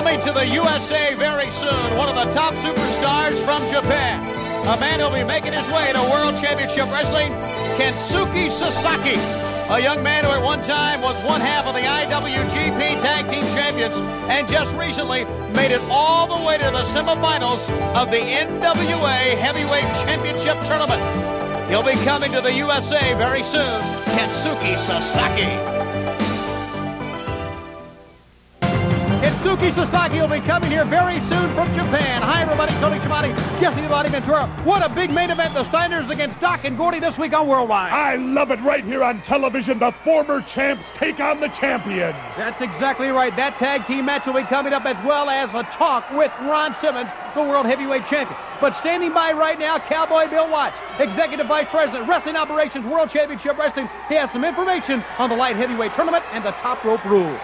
Coming to the USA very soon, one of the top superstars from Japan. A man who'll be making his way to World Championship Wrestling, Kensuke Sasaki. A young man who at one time was one half of the IWGP Tag Team Champions and just recently made it all the way to the semifinals of the NWA Heavyweight Championship Tournament. He'll be coming to the USA very soon, Kensuke Sasaki. Kensuke Sasaki will be coming here very soon from Japan. Hi, everybody. Tony Schiavone, Jesse the Body Ventura. What a big main event. The Steiners against Doc and Gordy this week on Worldwide. I love it right here on television. The former champs take on the champions. That's exactly right. That tag team match will be coming up as well as a talk with Ron Simmons, the World Heavyweight Champion. But standing by right now, Cowboy Bill Watts, Executive Vice President, Wrestling Operations, World Championship Wrestling. He has some information on the light heavyweight tournament and the top rope rule.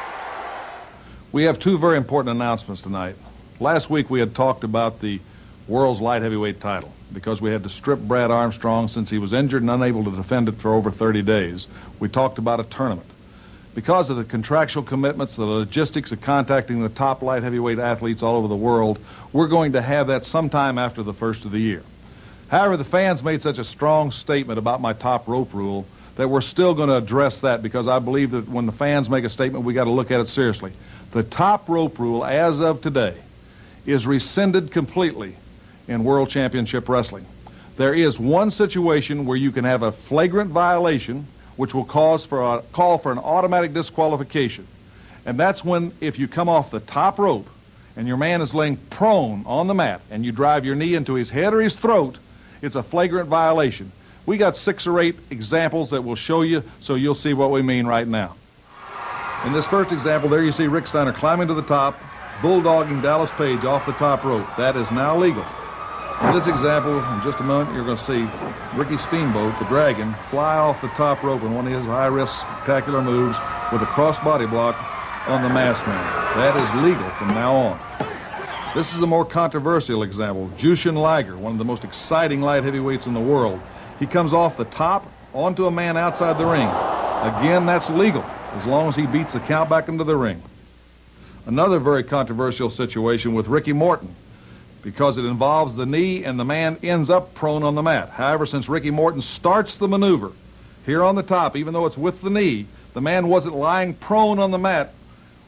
We have two very important announcements tonight. Last week we had talked about the world's light heavyweight title because we had to strip Brad Armstrong since he was injured and unable to defend it for over 30 days. We talked about a tournament. Because of the contractual commitments, the logistics of contacting the top light heavyweight athletes all over the world, we're going to have that sometime after the first of the year. However, the fans made such a strong statement about my top rope rule that we're still going to address that because I believe that when the fans make a statement, we got to look at it seriously. The top rope rule, as of today, is rescinded completely in World Championship Wrestling. There is one situation where you can have a flagrant violation, which will cause for a call for an automatic disqualification. And that's when, if you come off the top rope and your man is laying prone on the mat and you drive your knee into his head or his throat, it's a flagrant violation. We got six or eight examples that will show you so you'll see what we mean right now. In this first example, there you see Rick Steiner climbing to the top, bulldogging Dallas Page off the top rope. That is now legal. In this example, in just a moment, you're going to see Ricky Steamboat, the Dragon, fly off the top rope in one of his high-risk spectacular moves with a cross-body block on the masked man. That is legal from now on. This is a more controversial example. Jushin Liger, one of the most exciting light heavyweights in the world. He comes off the top onto a man outside the ring. Again, that's legal as long as he beats the count back into the ring. Another very controversial situation with Ricky Morton because it involves the knee and the man ends up prone on the mat. However, since Ricky Morton starts the maneuver here on the top, even though it's with the knee, the man wasn't lying prone on the mat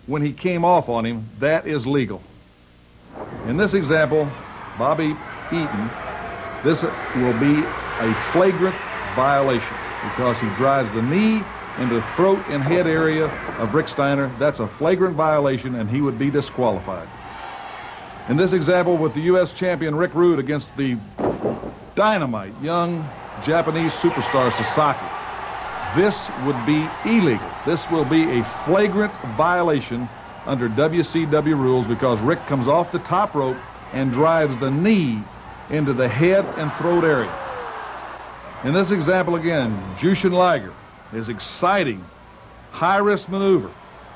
when he came off on him. That is legal. In this example, Bobby Eaton, this will be a flagrant violation because he drives the knee into the throat and head area of Rick Steiner. That's a flagrant violation, and he would be disqualified. In this example, with the U.S. champion Rick Rude against the dynamite young Japanese superstar Sasaki, this would be illegal. This will be a flagrant violation under WCW rules because Rick comes off the top rope and drives the knee into the head and throat area. In this example again, Jushin Liger is exciting, high-risk maneuver.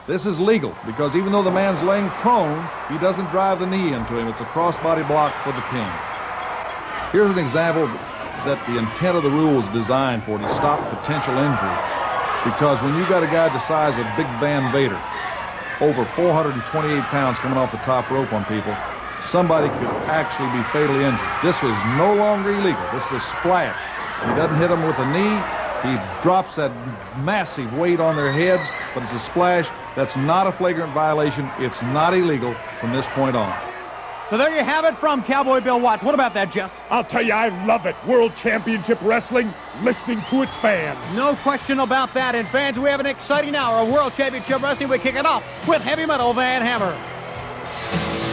This is legal because even though the man's laying prone, he doesn't drive the knee into him. It's a crossbody block for the king. Here's an example that the intent of the rule was designed for to stop potential injury. Because when you got a guy the size of Big Van Vader, over 428 pounds coming off the top rope on people, somebody could actually be fatally injured. This was no longer illegal. This is a splash. He doesn't hit him with a knee. He drops that massive weight on their heads, but it's a splash. That's not a flagrant violation. It's not illegal from this point on. So there you have it from Cowboy Bill Watts. What about that, Jeff? I'll tell you, I love it. World Championship Wrestling, listening to its fans. No question about that. And fans, we have an exciting hour of World Championship Wrestling. We kick it off with Heavy Metal Van Hammer.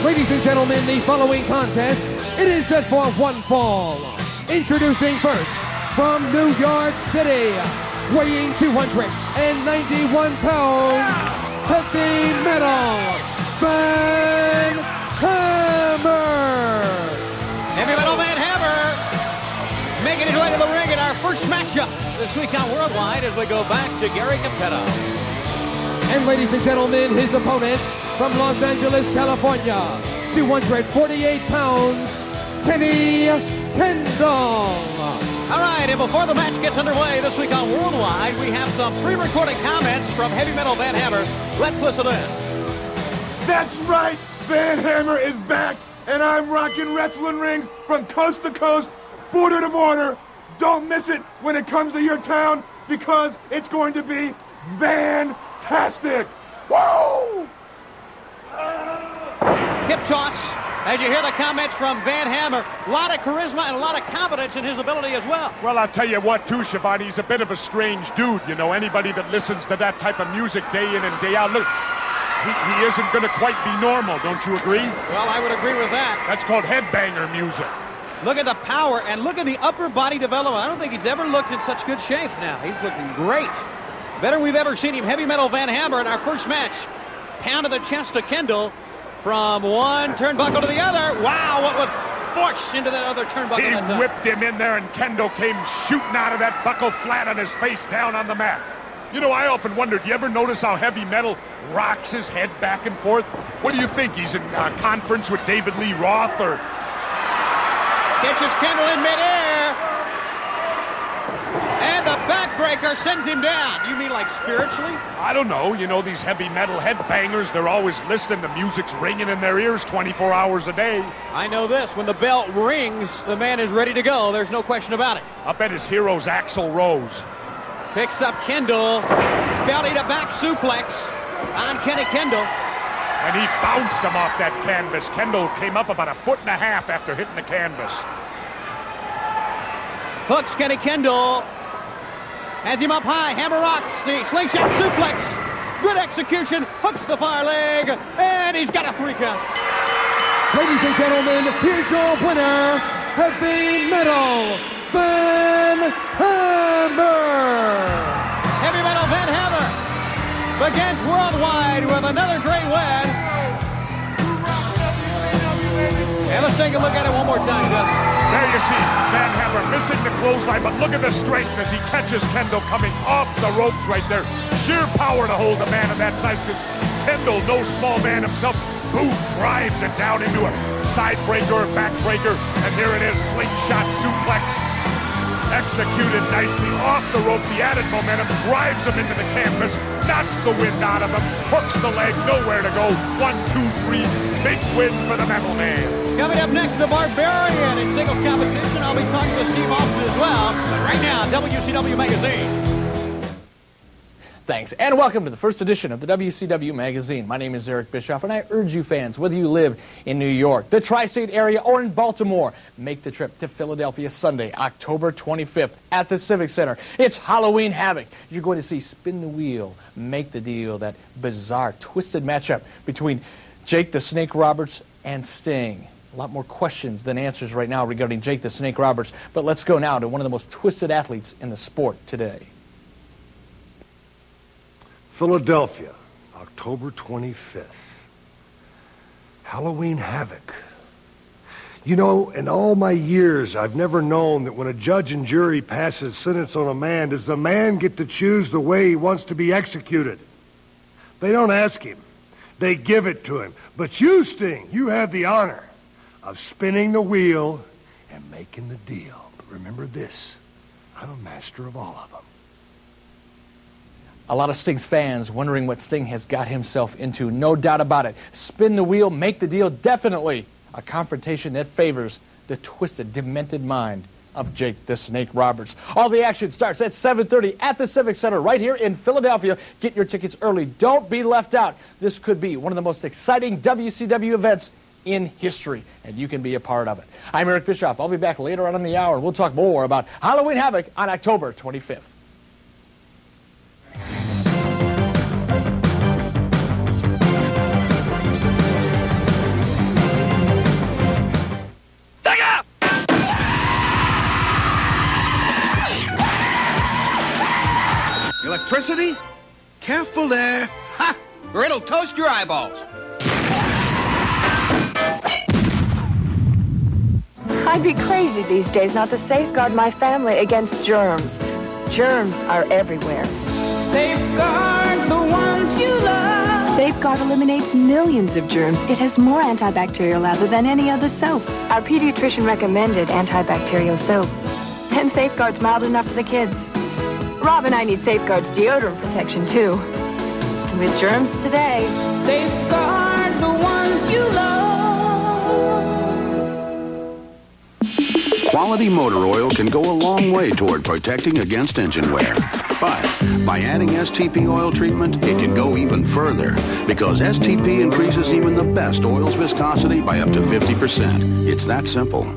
Ladies and gentlemen, the following contest, it is set for one fall. Introducing first, from New York City, weighing 291 pounds, heavy metal, Van Hammer. Heavy Metal Van Hammer making his way to the ring in our first matchup this week on Worldwide as we go back to Gary Cappetta. And ladies and gentlemen, his opponent from Los Angeles, California, 248 pounds, Kenny Kendall. All right, and before the match gets underway this week on Worldwide, we have some pre-recorded comments from Heavy Metal Van Hammer. Let's listen in. That's right. Van Hammer is back, and I'm rocking wrestling rings from coast to coast, border to border. Don't miss it when it comes to your town because it's going to be fantastic. Woo! Ah! Hip toss. As you hear the comments from Van Hammer, a lot of charisma and a lot of confidence in his ability as well. Well, I'll tell you what, too, Schiavone, he's a bit of a strange dude. You know, anybody that listens to that type of music day in and day out, look, he, he isn't going to quite be normal, don't you agree? Well, I would agree with that. That's called headbanger music. Look at the power and look at the upper body development. I don't think he's ever looked in such good shape now. He's looking great. Better we've ever seen him. Heavy metal Van Hammer in our first match. Pound to the chest to Kendall from one turnbuckle to the other. Wow, what was forced into that other turnbuckle. He whipped him in there, and Kendall came shooting out of that buckle flat on his face down on the mat. You know, I often wondered, you ever notice how heavy metal rocks his head back and forth? What do you think? He's in a conference with David Lee Roth or Catches Kendall in midair. And the backbreaker sends him down. You mean like spiritually? I don't know, you know, these heavy metal headbangers, they're always listening. The music's ringing in their ears 24 hours a day. I know this. When the bell rings, the man is ready to go. There's no question about it. I bet his hero's Axl Rose. Picks up Kendall. Belly to back suplex on Kenny Kendall. And he bounced him off that canvas. Kendall came up about a foot and a half after hitting the canvas. Hooks Kenny Kendall. Has him up high. Hammer rocks. The slingshot suplex. Good execution. Hooks the far leg. And he's got a three count. Ladies and gentlemen, here's your winner, Heavy Metal Van Hammer. Heavy metal Van Hammer begins worldwide with another great win. And let's take a look at it one more time, Gus. There you see Van Hammer missing the clothesline, but look at the strength as he catches Kendall coming off the ropes right there. Sheer power to hold a man of that size because Kendall, no small man himself, boom, drives it down into a side breaker, back breaker, and here it is, slingshot suplex. Executed nicely off the rope, the added momentum drives him into the canvas, knocks the wind out of him, hooks the leg, nowhere to go. One, two, three, big win for the Metal Man. Coming up next, the Barbarian in singles competition. I'll be talking to Steve Austin as well. But right now, WCW Magazine. Thanks, and welcome to the first edition of the WCW Magazine. My name is Eric Bischoff, and I urge you fans, whether you live in New York, the tri-state area, or in Baltimore, make the trip to Philadelphia Sunday, October 25th at the Civic Center. It's Halloween Havoc. You're going to see Spin the Wheel, Make the Deal, that bizarre, twisted matchup between Jake the Snake Roberts and Sting. A lot more questions than answers right now regarding Jake the Snake Roberts, but let's go now to one of the most twisted athletes in the sport today. Philadelphia, October 25th. Halloween Havoc. You know, in all my years, I've never known that when a judge and jury passes sentence on a man, does the man get to choose the way he wants to be executed? They don't ask him. They give it to him. But you, Sting, you have the honor of spinning the wheel and making the deal. But remember this, I'm a master of all of them. A lot of Sting's fans wondering what Sting has got himself into. No doubt about it. Spin the wheel, make the deal. Definitely a confrontation that favors the twisted, demented mind of Jake the Snake Roberts. All the action starts at 7.30 at the Civic Center right here in Philadelphia. Get your tickets early. Don't be left out. This could be one of the most exciting WCW events in history, and you can be a part of it. I'm Eric Bischoff. I'll be back later on in the hour. We'll talk more about Halloween Havoc on October 25th. Electricity? Careful there. Ha! Or it'll toast your eyeballs. I'd be crazy these days not to safeguard my family against germs. Germs are everywhere. Safeguard the ones you love. Safeguard eliminates millions of germs. It has more antibacterial lather than any other soap. Our pediatrician recommended antibacterial soap. And Safeguard's mild enough for the kids. Rob and I need Safeguard's deodorant protection, too. With germs today, Safeguard the ones you love. Quality motor oil can go a long way toward protecting against engine wear. But by adding STP oil treatment, it can go even further because STP increases even the best oil's viscosity by up to 50%. It's that simple.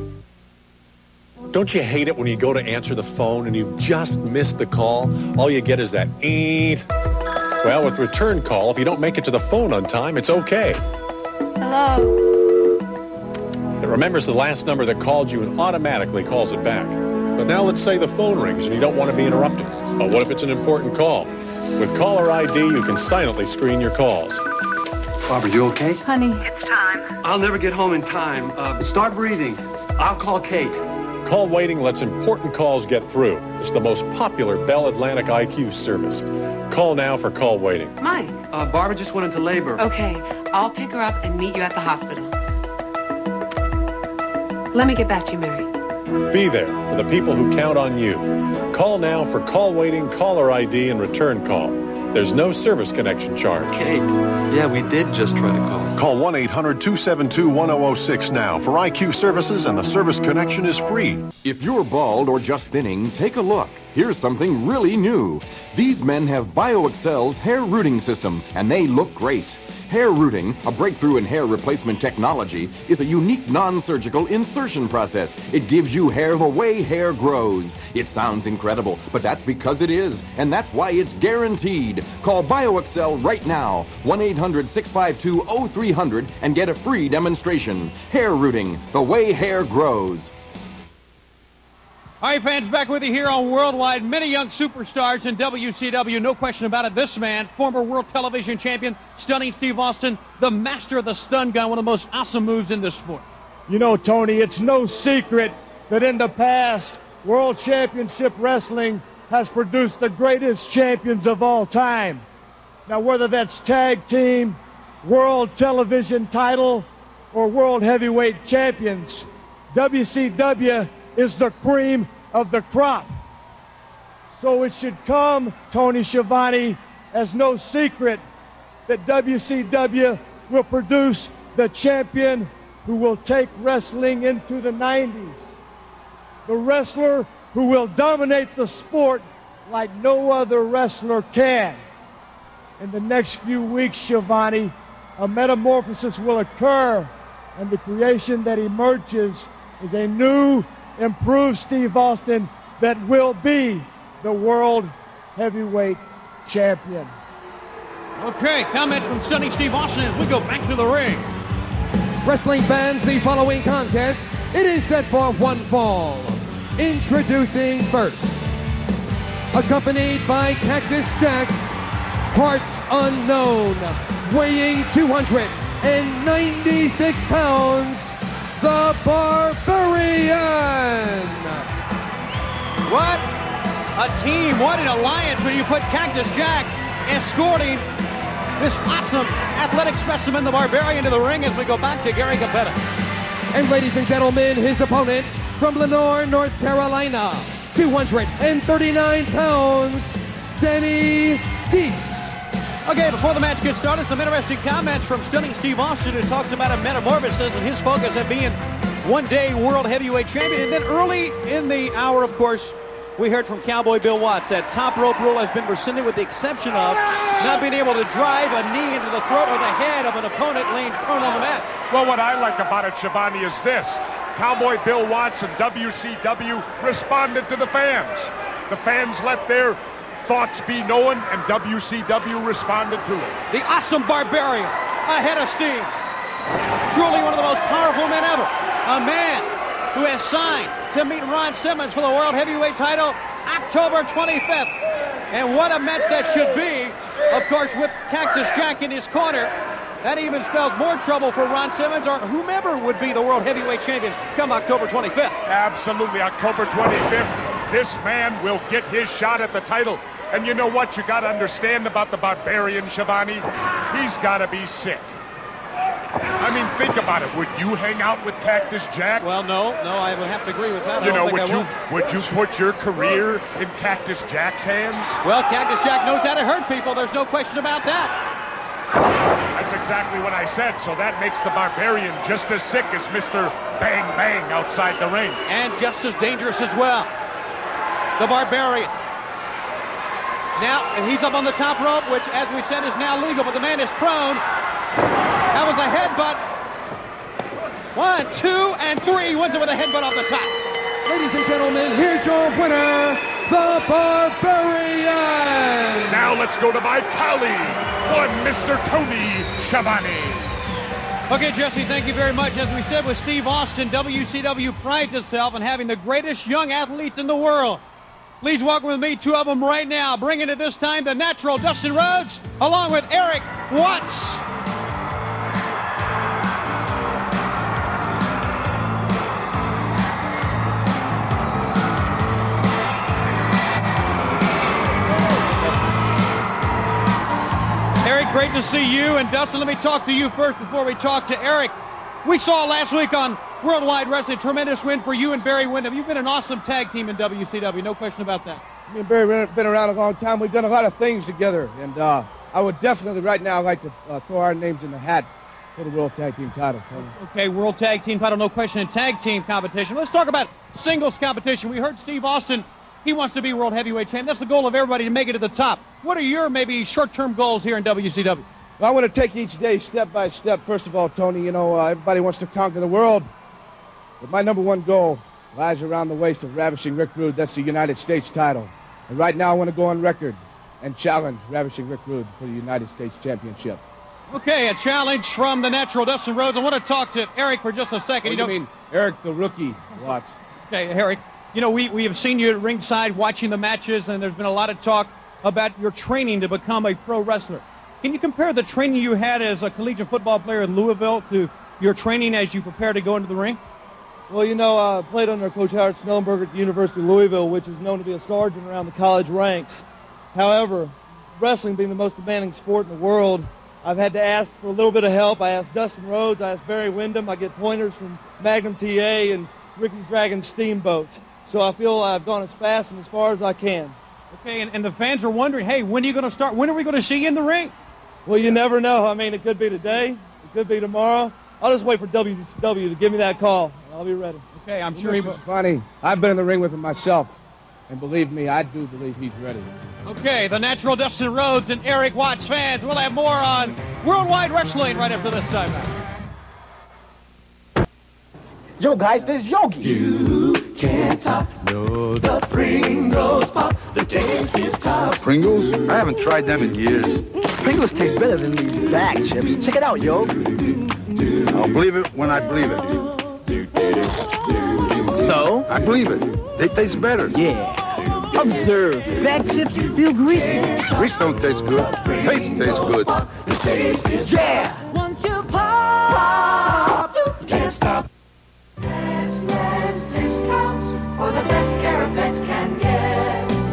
Don't you hate it when you go to answer the phone and you've just missed the call? All you get is that eat. Well, with return call, if you don't make it to the phone on time, it's okay. Hello. It remembers the last number that called you and automatically calls it back. But now let's say the phone rings and you don't want to be interrupted. But what if it's an important call? With caller ID, you can silently screen your calls. Barbara, you okay? Honey. It's time. I'll never get home in time. Uh, start breathing. I'll call Kate. Call waiting lets important calls get through. It's the most popular Bell Atlantic IQ service. Call now for call waiting. Mike. Uh, Barbara just went into labor. Okay, I'll pick her up and meet you at the hospital. Let me get back to you, Mary. Be there for the people who count on you. Call now for call waiting, caller ID, and return call. There's no service connection charge. Kate. Yeah, we did just try to call. Call 1 800 272 1006 now for IQ services, and the service connection is free. If you're bald or just thinning, take a look. Here's something really new. These men have BioExcel's hair rooting system, and they look great. Hair rooting, a breakthrough in hair replacement technology, is a unique non-surgical insertion process. It gives you hair the way hair grows. It sounds incredible, but that's because it is, and that's why it's guaranteed. Call BioExcel right now, 1-800-652-0300 and get a free demonstration. Hair rooting, the way hair grows. All right, fans, back with you here on Worldwide. Many young superstars in WCW. No question about it. This man, former world television champion, stunning Steve Austin, the master of the stun gun, one of the most awesome moves in this sport. You know, Tony, it's no secret that in the past, World Championship Wrestling has produced the greatest champions of all time. Now, whether that's tag team, world television title, or world heavyweight champions, WCW is the cream of the crop. So it should come, Tony Schiavone, as no secret that WCW will produce the champion who will take wrestling into the 90s. The wrestler who will dominate the sport like no other wrestler can. In the next few weeks, Schiavone, a metamorphosis will occur, and the creation that emerges is a new improved Steve Austin that will be the world heavyweight champion. Okay, comments from Stunning Steve Austin as we go back to the ring. Wrestling fans, the following contest, it is set for one fall. Introducing first, accompanied by Cactus Jack, parts unknown, weighing 296 pounds, the Barbarian. What a team, what an alliance when you put Cactus Jack escorting this awesome athletic specimen, the Barbarian, to the ring as we go back to Gary Cappetta. And ladies and gentlemen, his opponent from Lenoir, North Carolina, 239 pounds, Danny Deese. Okay, before the match gets started, some interesting comments from Stunning Steve Austin, who talks about a metamorphosis and his focus at being one-day world heavyweight champion. And then early in the hour, of course, we heard from Cowboy Bill Watts that top rope rule has been rescinded with the exception of not being able to drive a knee into the throat or the head of an opponent laying prone on the mat. Well, what I like about it, Schiavone, is this. Cowboy Bill Watts and WCW responded to the fans. The fans let their thoughts be known, and WCW responded to it. The awesome Barbarian ahead of Steve. Truly one of the most powerful men ever. A man who has signed to meet Ron Simmons for the World Heavyweight title October 25th. And what a match that should be, of course, with Cactus Jack in his corner. That even spells more trouble for Ron Simmons or whomever would be the World Heavyweight Champion come October 25th. Absolutely, October 25th. This man will get his shot at the title. And you know what you got to understand about the Barbarian, Schiavone? He's got to be sick. I mean, think about it. Would you hang out with Cactus Jack? Well, no, no, I would have to agree with that. You know, would you would you put your career in Cactus Jack's hands? Well, Cactus Jack knows how to hurt people. There's no question about that. That's exactly what I said, so that makes the Barbarian just as sick as Mr. Bang Bang outside the ring. And just as dangerous as well. The Barbarian. Now, he's up on the top rope, which, as we said, is now legal, but the man is prone. That was a headbutt. One, two, and three. He wins it with a headbutt off the top. Ladies and gentlemen, here's your winner, the Barbarian. Now let's go to my colleague, one Mr. Tony Schiavone. Okay, Jesse, thank you very much. As we said with Steve Austin, WCW prides itself on having the greatest young athletes in the world. Please welcome with me two of them right now. Bringing it this time the natural Dustin Rhodes, along with Eric Watts. Eric, great to see you. And Dustin, let me talk to you first before we talk to Eric. We saw last week on Worldwide Wrestling, tremendous win for you and Barry Windham. You've been an awesome tag team in WCW, no question about that. Me and Barry have been around a long time. We've done a lot of things together, and uh, I would definitely right now like to uh, throw our names in the hat for the World Tag Team title. Tony. Okay, World Tag Team title, no question, in tag team competition. Let's talk about singles competition. We heard Steve Austin. He wants to be World Heavyweight Champ. That's the goal of everybody to make it to the top. What are your maybe short-term goals here in WCW? Well, I want to take each day step by step. First of all, Tony, you know, uh, everybody wants to conquer the world. But my number one goal lies around the waist of Ravishing Rick Rude. That's the United States title. And right now I want to go on record and challenge Ravishing Rick Rude for the United States Championship. Okay, a challenge from the natural Dustin Rhodes. I want to talk to Eric for just a second. What do you mean, Eric the rookie? Watch. Okay, Eric. you know, we, we have seen you at ringside watching the matches, and there's been a lot of talk about your training to become a pro wrestler. Can you compare the training you had as a collegiate football player in Louisville to your training as you prepare to go into the ring? Well, you know, I played under Coach Howard Schnellenberger at the University of Louisville, which is known to be a sergeant around the college ranks. However, wrestling being the most demanding sport in the world, I've had to ask for a little bit of help. I asked Dustin Rhodes, I asked Barry Windham, I get pointers from Magnum TA and Ricky Dragon Steamboat. So I feel I've gone as fast and as far as I can. Okay, and, and the fans are wondering, hey, when are you going to start? When are we going to see you in the ring? Well, you never know. I mean, it could be today, it could be tomorrow. I'll just wait for WCW to give me that call. and I'll be ready. Okay, I'm Well, sure he's Mr. Funny, I've been in the ring with him myself, and believe me, I do believe he's ready. Okay, the natural Dustin Rhodes and Eric Watts fans. We'll have more on Worldwide Wrestling right after this time. Yo, guys, this is Yogi. You can't top no, the Pringles pop. The taste is top. Pringles? I haven't tried them in years. Pringles taste better than these bag chips. Check it out, yo. I'll believe it when I believe it. So? I believe it. They taste better. Yeah. Observe. Bag chips feel greasy. Grease don't taste good. Taste tastes good. The taste is yeah. Once you pop, you can't stop.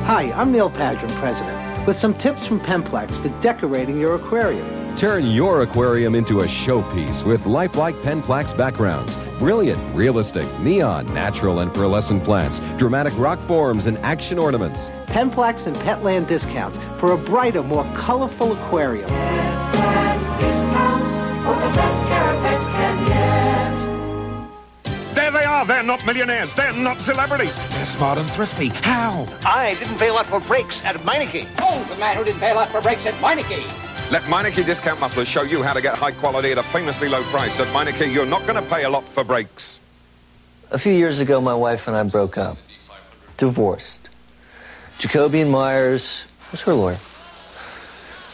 Hi, I'm Neil Padron, President, with some tips from Penn-Plax for decorating your aquarium. Turn your aquarium into a showpiece with lifelike Penn-Plax backgrounds. Brilliant, realistic, neon, natural, and pearlescent plants, dramatic rock forms, and action ornaments. Penn-Plax and Petland discounts for a brighter, more colorful aquarium. There they are. They're not millionaires. They're not celebrities. They're smart and thrifty. How? I didn't pay a lot for brakes at Meineke. Oh, the man who didn't pay a lot for brakes at Meineke. Let Meineke Discount Mufflers show you how to get high quality at a famously low price. At Meineke, you're not going to pay a lot for brakes. A few years ago, my wife and I broke up. Divorced. Jacoby and Myers was her lawyer.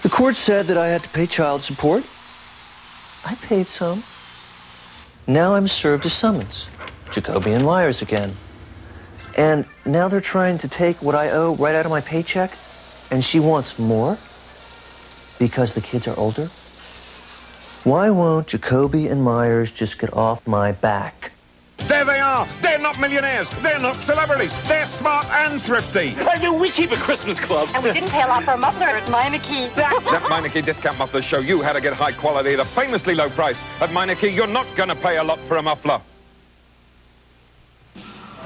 The court said that I had to pay child support. I paid some. Now I'm served a summons. Jacoby and Myers again. And now they're trying to take what I owe right out of my paycheck, and she wants more because the kids are older. Why won't Jacoby and Myers just get off my back? There they are. They're not millionaires. They're not celebrities. They're smart and thrifty. I do. We keep a Christmas club. And we didn't pay a lot for a muffler at Meineke. Let Meineke Discount Mufflers show you how to get high quality at a famously low price. At Meineke, you're not going to pay a lot for a muffler.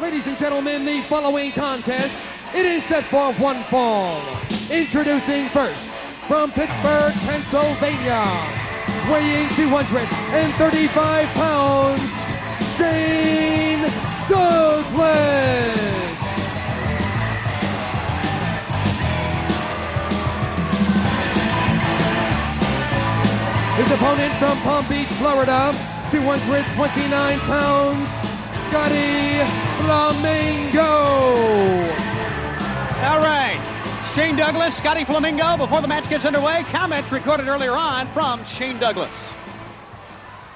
Ladies and gentlemen, the following contest, it is set for one fall. Introducing first, from Pittsburgh, Pennsylvania, weighing 235 pounds, Shane Douglas. His opponent from Palm Beach, Florida, 229 pounds, Scotty Flamingo. All right. Shane Douglas, Scotty Flamingo, before the match gets underway, comments recorded earlier on from Shane Douglas.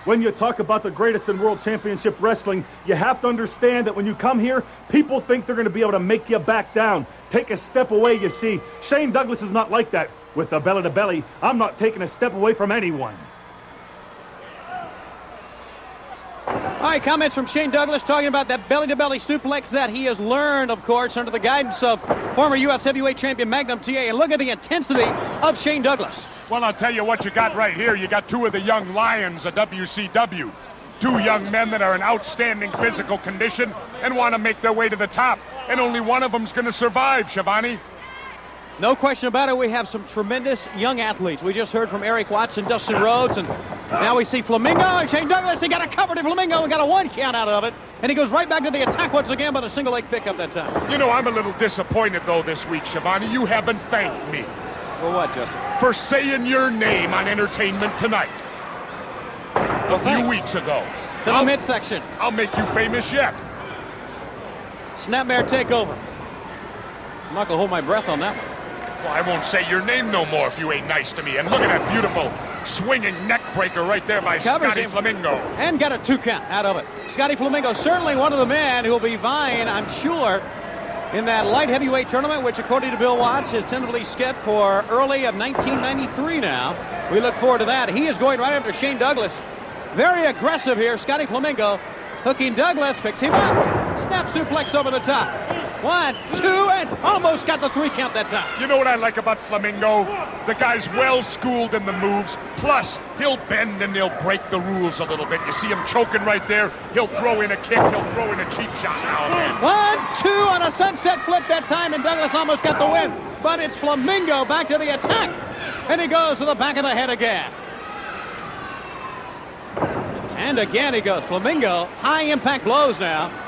When you talk about the greatest in World Championship Wrestling, you have to understand that when you come here, people think they're going to be able to make you back down. Take a step away, you see. Shane Douglas is not like that. With the belly to belly, I'm not taking a step away from anyone. All right, comments from Shane Douglas talking about that belly-to-belly suplex that he has learned, of course, under the guidance of former U.S. heavyweight champion Magnum TA. And look at the intensity of Shane Douglas. Well, I'll tell you what you got right here. You got two of the young lions of WCW. Two young men that are in outstanding physical condition and want to make their way to the top. And only one of them's going to survive, Schiavone. No question about it. We have some tremendous young athletes. We just heard from Eric Watson, Dustin Rhodes, and now we see Flamingo and Shane Douglas. He got a cover to Flamingo and got a one count out of it. And he goes right back to the attack once again, but a single leg pickup that time. You know, I'm a little disappointed, though, this week, Schiavone. You haven't thanked me. For what, Justin? For saying your name on Entertainment Tonight. A few weeks ago. To the midsection. I'll make you famous yet. Snapmare takeover. I'm not going to hold my breath on that one. Well, I won't say your name no more if you ain't nice to me. And look at that beautiful swinging neck breaker right there by Scotty. Flamingo. And got a two count out of it. Scotty Flamingo, certainly one of the men who will be vying, I'm sure, in that light heavyweight tournament, which according to Bill Watts is tentatively scheduled for early of 1993 now. We look forward to that. He is going right after Shane Douglas. Very aggressive here, Scotty Flamingo. Hooking Douglas, picks him up. Snap suplex over the top. One, two, and almost got the three count that time. You know what I like about Flamingo? The guy's well schooled in the moves. Plus, he'll bend and he'll break the rules a little bit. You see him choking right there. He'll throw in a kick. He'll throw in a cheap shot oh, now and then. One, two on a sunset flip that time, and Douglas almost got the win. But it's Flamingo back to the attack. And he goes to the back of the head again. And again he goes. Flamingo, high impact blows now.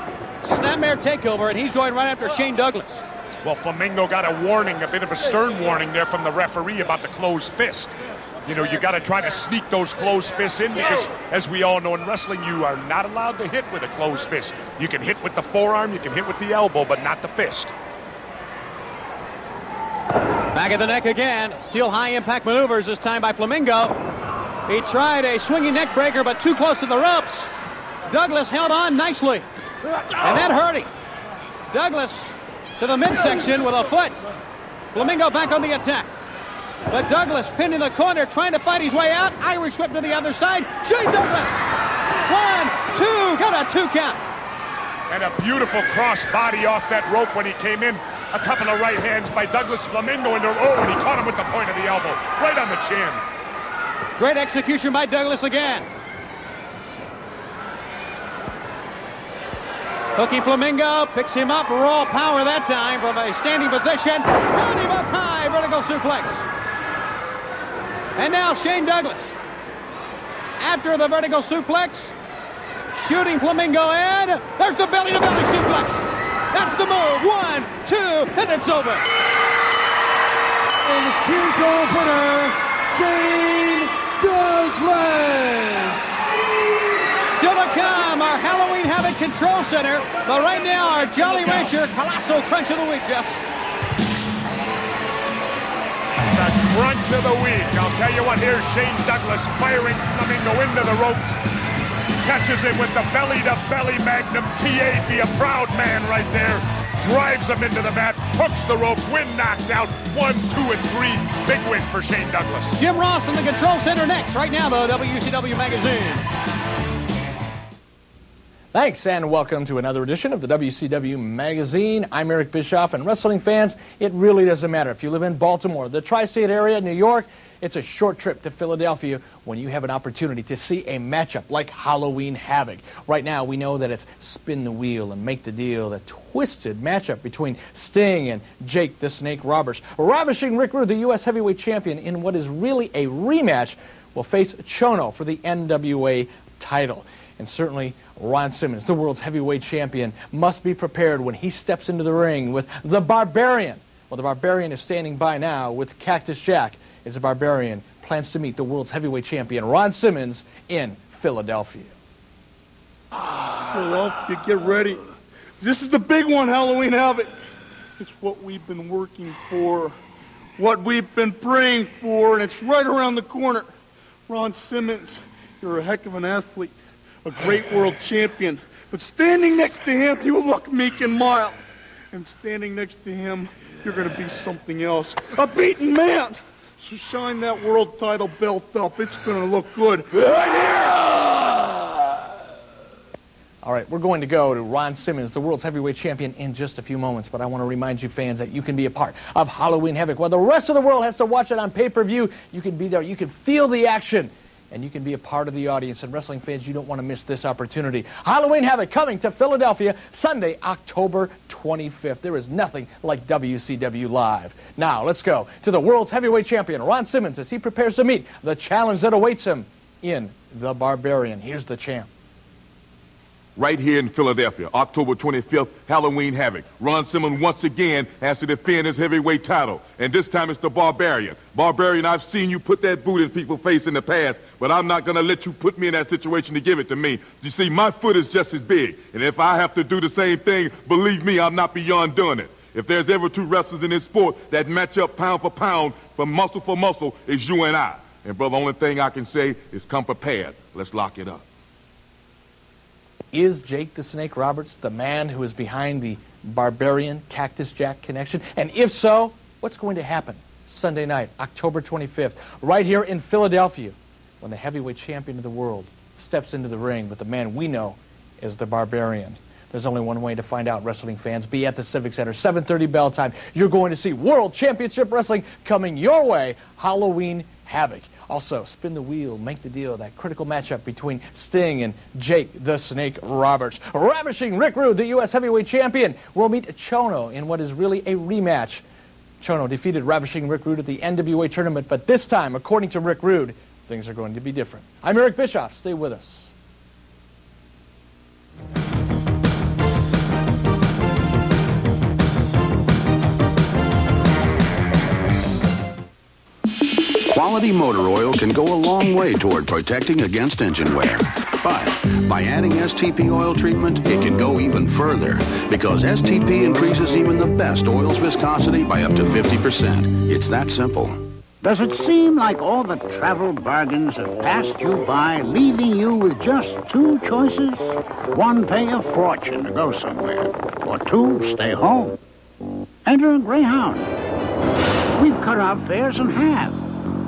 Snapmare takeover, and he's going right after Shane Douglas. Well, Flamingo got a warning, a bit of a stern warning there from the referee about the closed fist. You know, you got to try to sneak those closed fists in because, as we all know in wrestling, you are not allowed to hit with a closed fist. You can hit with the forearm, you can hit with the elbow, but not the fist. Back at the neck again. Still high impact maneuvers this time by Flamingo. He tried a swinging neck breaker, but too close to the ropes. Douglas held on nicely. And that hurt him. Douglas to the midsection with a foot. Flamingo back on the attack. But Douglas pinned in the corner, trying to fight his way out. Irish whip to the other side. Shane Douglas. One, two, got a two count. And a beautiful cross body off that rope when he came in. A couple of right hands by Douglas Flamingo into oh, and he caught him with the point of the elbow, right on the chin. Great execution by Douglas again. Hooky Flamingo picks him up, raw power that time from a standing position. Got him up high, vertical suplex. And now Shane Douglas. After the vertical suplex, shooting Flamingo in. There's the belly-to-belly suplex. That's the move. One, two, and it's over. And here's your winner, Shane Douglas. Still to come, our Halloween Control Center. But right now, our Jolly Rancher Colossal Crunch of the Week, Jess. The crunch of the week. I'll tell you what, here's Shane Douglas firing Flamingo into the ropes. Catches him with the belly-to-belly magnum. TA be a proud man right there. Drives him into the mat, hooks the rope, win knocked out. One, two, and three. Big win for Shane Douglas. Jim Ross in the Control Center next. Right now, though, WCW Magazine. Thanks, and welcome to another edition of the WCW Magazine. I'm Eric Bischoff, and wrestling fans, it really doesn't matter if you live in Baltimore, the tri-state area, New York, it's a short trip to Philadelphia when you have an opportunity to see a matchup like Halloween Havoc. Right now, we know that it's spin the wheel and make the deal, the twisted matchup between Sting and Jake the Snake Roberts, ravishing Rick Rude, the U.S. heavyweight champion, in what is really a rematch will face Chono for the NWA title. And certainly Ron Simmons, the world's heavyweight champion, must be prepared when he steps into the ring with the Barbarian. Well, the Barbarian is standing by now with Cactus Jack as the Barbarian plans to meet the world's heavyweight champion, Ron Simmons, in Philadelphia. Philadelphia, get ready. This is the big one, Halloween Havoc. It's what we've been working for, what we've been praying for, and it's right around the corner. Ron Simmons, you're a heck of an athlete, a great world champion. But standing next to him, you look meek and mild. And standing next to him, you're going to be something else. A beaten man. So shine that world title belt up. It's going to look good. Right here! All right, we're going to go to Ron Simmons, the world's heavyweight champion, in just a few moments. But I want to remind you fans that you can be a part of Halloween Havoc. While the rest of the world has to watch it on pay-per-view, you can be there. You can feel the action. And you can be a part of the audience. And wrestling fans, you don't want to miss this opportunity. Halloween Havoc coming to Philadelphia Sunday, October 25th. There is nothing like WCW Live. Now, let's go to the world's heavyweight champion, Ron Simmons, as he prepares to meet the challenge that awaits him in The Barbarian. Here's the champ right here in Philadelphia, October 25th, Halloween Havoc. Ron Simmons once again has to defend his heavyweight title, and this time it's the Barbarian. Barbarian, I've seen you put that boot in people's face in the past, but I'm not going to let you put me in that situation to give it to me. You see, my foot is just as big, and if I have to do the same thing, believe me, I'm not beyond doing it. If there's ever two wrestlers in this sport that match up pound for pound, from muscle for muscle, it's you and I. And brother, the only thing I can say is come prepared. Let's lock it up. Is Jake the Snake Roberts the man who is behind the Barbarian Cactus Jack connection? And if so, what's going to happen Sunday night, October 25th, right here in Philadelphia, when the heavyweight champion of the world steps into the ring with the man we know as the Barbarian? There's only one way to find out, wrestling fans. Be at the Civic Center, 7.30 bell time. You're going to see World Championship Wrestling coming your way, Halloween Havoc. Also, spin the wheel, make the deal, that critical matchup between Sting and Jake the Snake Roberts. Ravishing Rick Rude, the U.S. heavyweight champion, will meet Chono in what is really a rematch. Chono defeated Ravishing Rick Rude at the NWA tournament, but this time, according to Rick Rude, things are going to be different. I'm Eric Bischoff. Stay with us. Quality motor oil can go a long way toward protecting against engine wear. But by adding STP oil treatment, it can go even further because STP increases even the best oil's viscosity by up to 50%. It's that simple. Does it seem like all the travel bargains have passed you by, leaving you with just two choices? One, pay a fortune to go somewhere, or two, stay home. Enter Greyhound. We've cut our fares in half.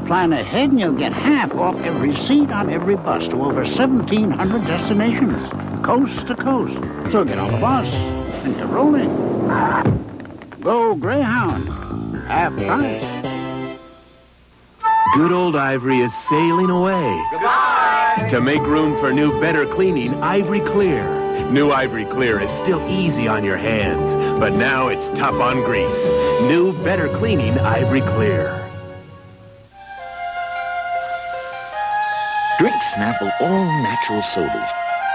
Plan ahead and you'll get half off every seat on every bus to over 1,700 destinations, coast to coast. So get on the bus and get rolling. Go Greyhound. Half price. Good old Ivory is sailing away. Goodbye! To make room for new, better cleaning, Ivory Clear. New Ivory Clear is still easy on your hands, but now it's tough on grease. New, better cleaning Ivory Clear. Drink Snapple all-natural sodas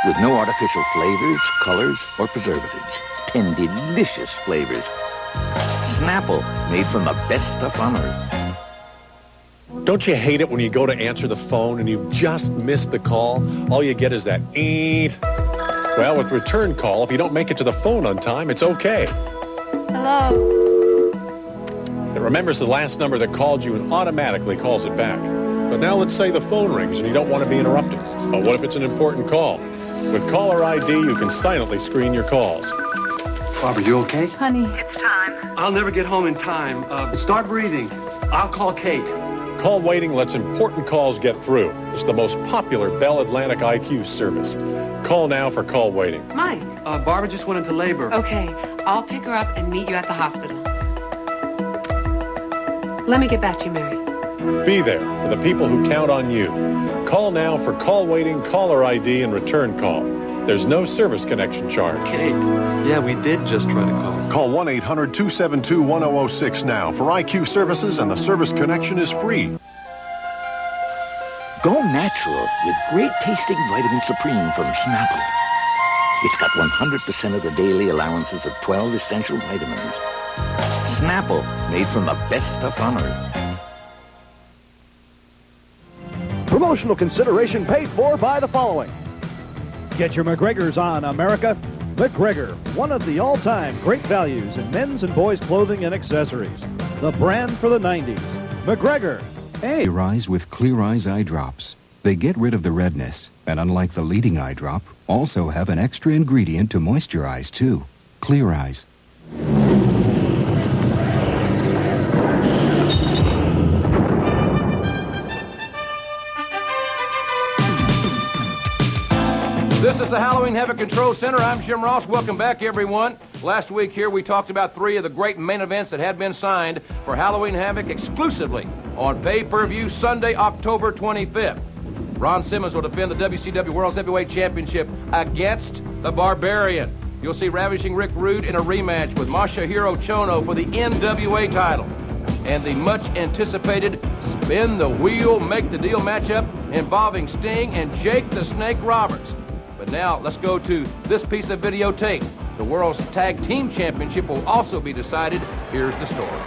with no artificial flavors, colors, or preservatives. Ten delicious flavors. Snapple, made from the best stuff on earth. Don't you hate it when you go to answer the phone and you've just missed the call? All you get is that eat. Well, with return call, if you don't make it to the phone on time, it's okay. Hello? It remembers the last number that called you and automatically calls it back. But now let's say the phone rings and you don't want to be interrupted. But what if it's an important call? With caller ID, you can silently screen your calls. Barbara, you okay? Honey, it's time. I'll never get home in time. Uh, start breathing. I'll call Kate. Call waiting lets important calls get through. It's the most popular Bell Atlantic IQ service. Call now for call waiting. Mike. Uh, Barbara just went into labor. Okay, I'll pick her up and meet you at the hospital. Let me get back to you, Mary. Be there for the people who count on you. Call now for call waiting, caller ID, and return call. There's no service connection charge. Kate. Yeah, we did just try to call. Call 1 800 272 1006 now for IQ services, and the service connection is free. Go natural with great tasting Vitamin Supreme from Snapple. It's got 100% of the daily allowances of 12 essential vitamins. Snapple, made from the best stuff on earth. Promotional consideration paid for by the following. Get your McGregor's on, America. McGregor, one of the all-time great values in men's and boys' clothing and accessories. The brand for the 90s. McGregor. Hey. Your eyes with Clear Eyes eye drops. They get rid of the redness, and unlike the leading eye drop, also have an extra ingredient to moisturize too. Clear Eyes. This is the Halloween Havoc Control Center. I'm Jim Ross. Welcome back, everyone. Last week here, we talked about three of the great main events that had been signed for Halloween Havoc exclusively on pay-per-view Sunday, October 25th. Ron Simmons will defend the WCW World Heavyweight Championship against the Barbarian. You'll see Ravishing Rick Rude in a rematch with Masahiro Chono for the NWA title. And the much anticipated spin the wheel, make the deal matchup involving Sting and Jake the Snake Roberts. But now let's go to this piece of videotape. The World's Tag Team Championship will also be decided. Here's the story.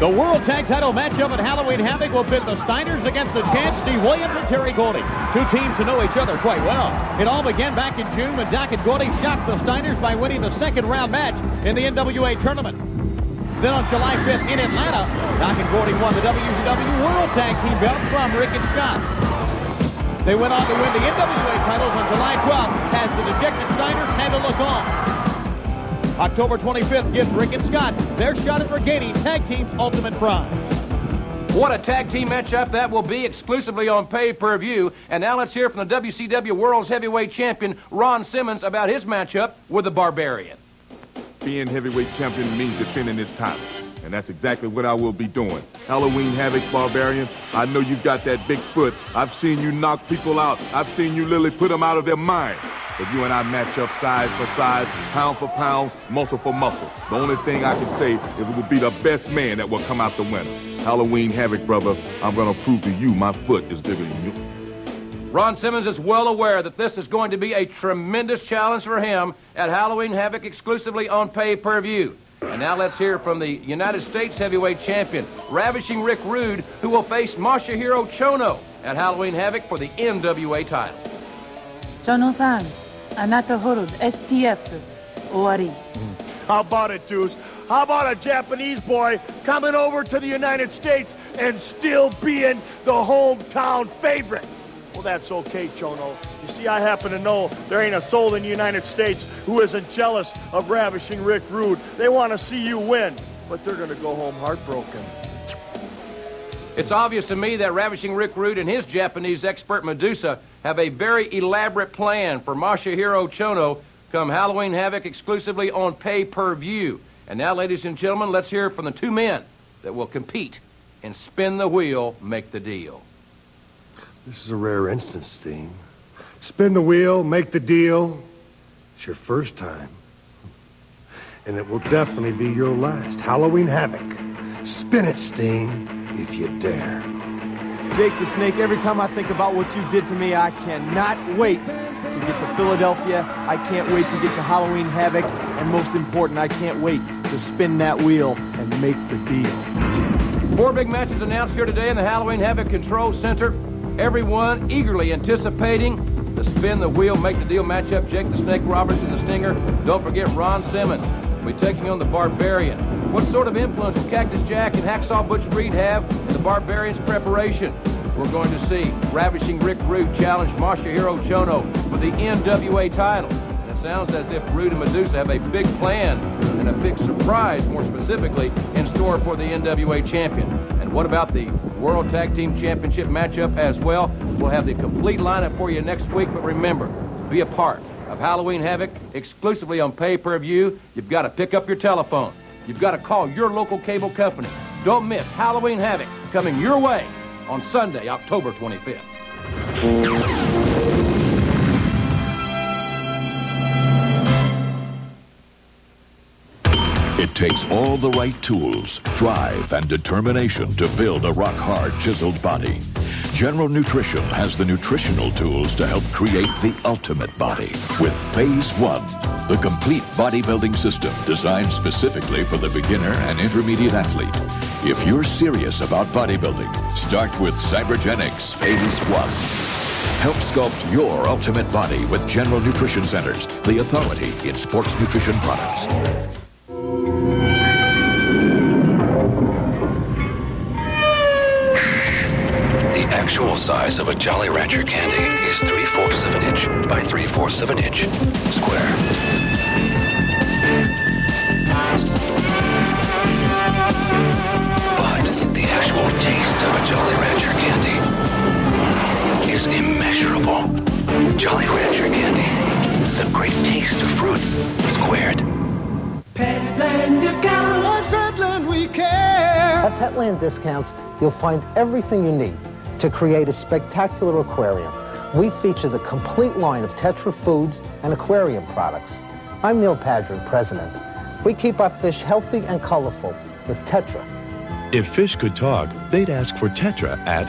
The World Tag Title matchup at Halloween Havoc will pit the Steiners against the champs Steve Williams and Terry Gordy. Two teams who know each other quite well. It all began back in June when Doc and Gordy shocked the Steiners by winning the second round match in the NWA tournament. Then on July 5th in Atlanta, Doc and Gordy won the WCW World Tag Team belts from Rick and Scott. They went on to win the NWA titles on July 12th as the dejected Steiners had to look on. October 25th gives Rick and Scott their shot at regaining Tag Team's Ultimate Prize. What a tag team matchup that will be exclusively on pay-per-view. And now let's hear from the WCW World's Heavyweight Champion, Ron Simmons, about his matchup with the Barbarian. Being heavyweight champion means defending his title. And that's exactly what I will be doing. Halloween Havoc Barbarian, I know you've got that big foot. I've seen you knock people out. I've seen you literally put them out of their mind. But you and I match up side for side, pound for pound, muscle for muscle. The only thing I can say is it will be the best man that will come out the winner. Halloween Havoc, brother, I'm going to prove to you my foot is bigger than you. Ron Simmons is well aware that this is going to be a tremendous challenge for him at Halloween Havoc exclusively on pay-per-view. And now let's hear from the United States Heavyweight Champion, Ravishing Rick Rude, who will face Masahiro Chono at Halloween Havoc for the NWA title. Chono-san, anata horo STF owari. How about it, Deuce? How about a Japanese boy coming over to the United States and still being the hometown favorite? Well, that's okay, Chono. You see, I happen to know there ain't a soul in the United States who isn't jealous of ravishing Rick Rude. They want to see you win, but they're going to go home heartbroken. It's obvious to me that Ravishing Rick Rude and his Japanese expert Medusa have a very elaborate plan for Masahiro Chono come Halloween Havoc exclusively on pay-per-view. And now, ladies and gentlemen, let's hear from the two men that will compete and spin the wheel, make the deal. This is a rare instance, Sting. Spin the wheel, make the deal. It's your first time. And it will definitely be your last. Halloween Havoc. Spin it, Sting, if you dare. Jake the Snake, every time I think about what you did to me, I cannot wait to get to Philadelphia. I can't wait to get to Halloween Havoc. And most important, I can't wait to spin that wheel and make the deal. Four big matches announced here today in the Halloween Havoc Control Center. Everyone eagerly anticipating the spin the wheel, make the deal matchup. Jake the Snake Roberts and the Stinger. Don't forget Ron Simmons. We'll be taking on the Barbarian. What sort of influence will Cactus Jack and Hacksaw Butch Reed have in the Barbarian's preparation? We're going to see Ravishing Rick Rude challenge Masahiro Chono for the NWA title. It sounds as if Rude and Medusa have a big plan and a big surprise, more specifically, in store for the NWA champion. And what about the World Tag Team Championship matchup as well? We'll have the complete lineup for you next week, but remember, be a part of Halloween Havoc exclusively on pay-per-view. You've got to pick up your telephone. You've got to call your local cable company. Don't miss Halloween Havoc coming your way on Sunday, October 25th. Takes all the right tools, drive, and determination to build a rock-hard, chiseled body. General Nutrition has the nutritional tools to help create the ultimate body with Phase 1, the complete bodybuilding system designed specifically for the beginner and intermediate athlete. If you're serious about bodybuilding, start with Cybergenics Phase 1. Help sculpt your ultimate body with General Nutrition Centers, the authority in sports nutrition products. Actual size of a Jolly Rancher candy is 3 fourths of an inch by 3 fourths of an inch square. But the actual taste of a Jolly Rancher candy is immeasurable. Jolly Rancher candy, the great taste of fruit squared. Petland discounts. We care. At Petland Discounts, you'll find everything you need to create a spectacular aquarium. We feature the complete line of Tetra Foods and aquarium products. I'm Neil Padron, president. We keep our fish healthy and colorful with Tetra. If fish could talk, they'd ask for Tetra at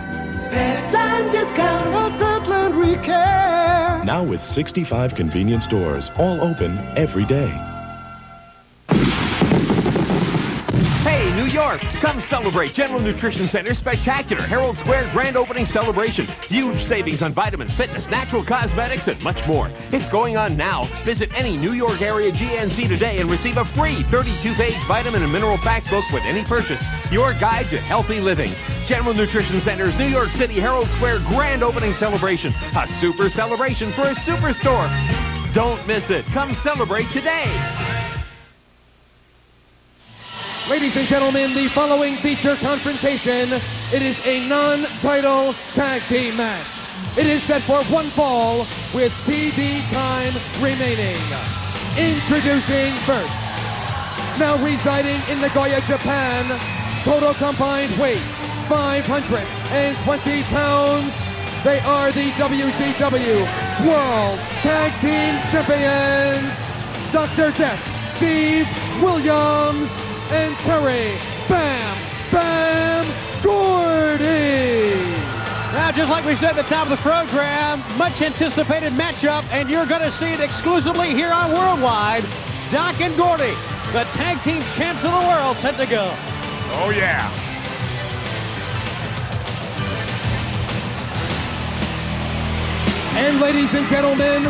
Petland discounts. On Petland we care. now with 65 convenience stores, all open every day. New York, come celebrate General Nutrition Center's spectacular Herald Square grand opening celebration. Huge savings on vitamins, fitness, natural cosmetics, and much more. It's going on now. Visit any New York area GNC today and receive a free 32-page vitamin and mineral fact book with any purchase. Your guide to healthy living. General Nutrition Center's New York City Herald Square grand opening celebration. A super celebration for a superstore. Don't miss it. Come celebrate today. Ladies and gentlemen, the following feature confrontation, it is a non-title tag team match. It is set for one fall with TV time remaining. Introducing first, now residing in Nagoya, Japan, total combined weight 520 pounds. They are the WCW World Tag Team Champions, Dr. Death, Steve Williams, and Terry Bam Bam Gordy. Now, just like we said at the top of the program, much anticipated matchup, and you're going to see it exclusively here on Worldwide. Doc and Gordy, the tag team champs of the world, set to go. Oh, yeah. And ladies and gentlemen,